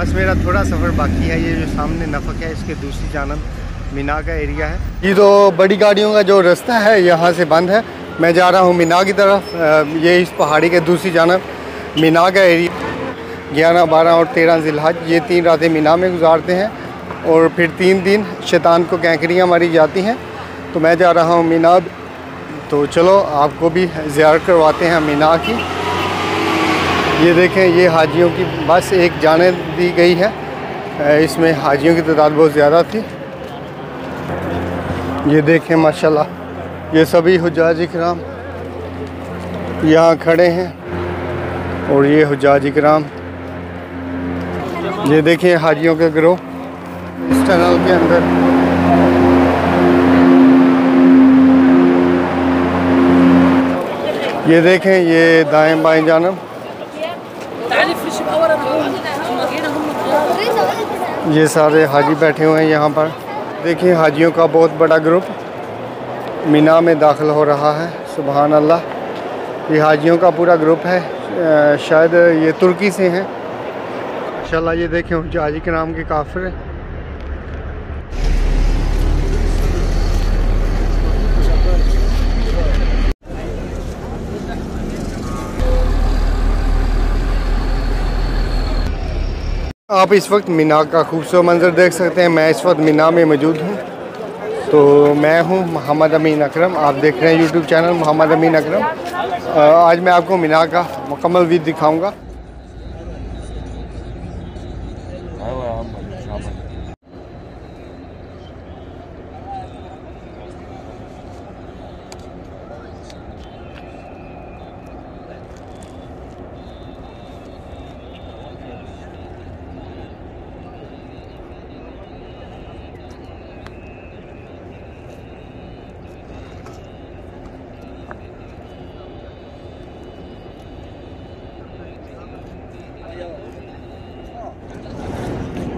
बस मेरा थोड़ा सफ़र बाकी है, ये जो सामने नफक है, इसके दूसरी जानब मीना का एरिया है। ये तो बड़ी गाड़ियों का जो रास्ता है, यहाँ से बंद है। मैं जा रहा हूँ मीना की तरफ़ ये इस पहाड़ी के दूसरी जानब मीना का एरिया। ग्यारह, बारह और तेरह जिलहज, ये तीन रातें मीना में गुजारते हैं और फिर तीन दिन शैतान को कैंकरियाँ मारी जाती हैं। तो मैं जा रहा हूँ मीना तो चलो, आपको भी ज़्यार करवाते हैं मीना की। ये देखें, ये हाजियों की बस एक जाने दी गई है। इसमें हाजियों की तादाद बहुत ज़्यादा थी। ये देखें, माशाल्लाह, ये सभी हजाज कराम यहाँ खड़े हैं और ये हजाज कराम ये देखें, हाजियों के ग्रोह इस टनल के अंदर। ये देखें, ये दाएँ बाएँ जानब। ये सारे हाजी बैठे हुए हैं यहाँ पर। देखिए, हाजियों का बहुत बड़ा ग्रुप मीना में दाखिल हो रहा है सुबहान अल्लाह ये हाजियों का पूरा ग्रुप है शायद ये तुर्की से हैं। माशाल्लाह, ये देखें हाजी के नाम के काफिर आप इस वक्त मीना का खूबसूरत मंज़र देख सकते हैं। मैं इस वक्त मीना में मौजूद हूँ। तो मैं हूँ मोहम्मद अमीन अकरम। आप देख रहे हैं यूट्यूब चैनल मोहम्मद अमीन अकरम। आज मैं आपको मीना का मुकम्मल वीद दिखाऊँगा।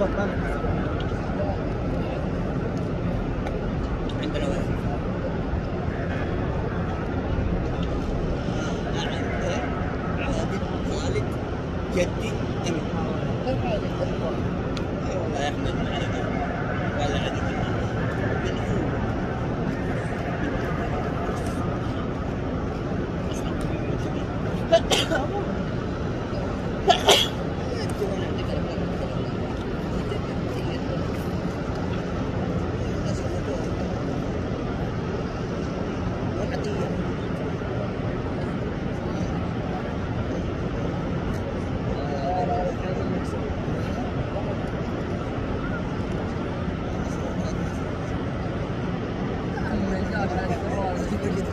Uzaktan. gitu gitu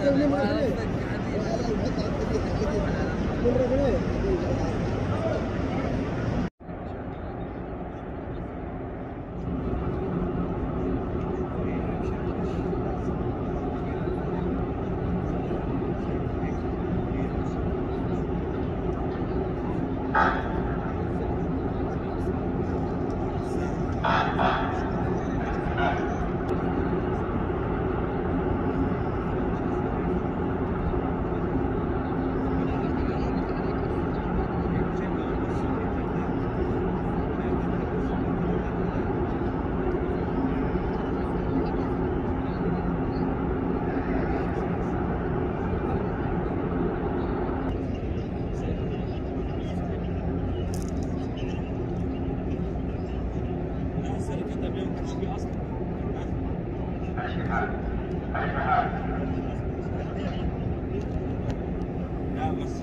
Terima kasih. Now, what's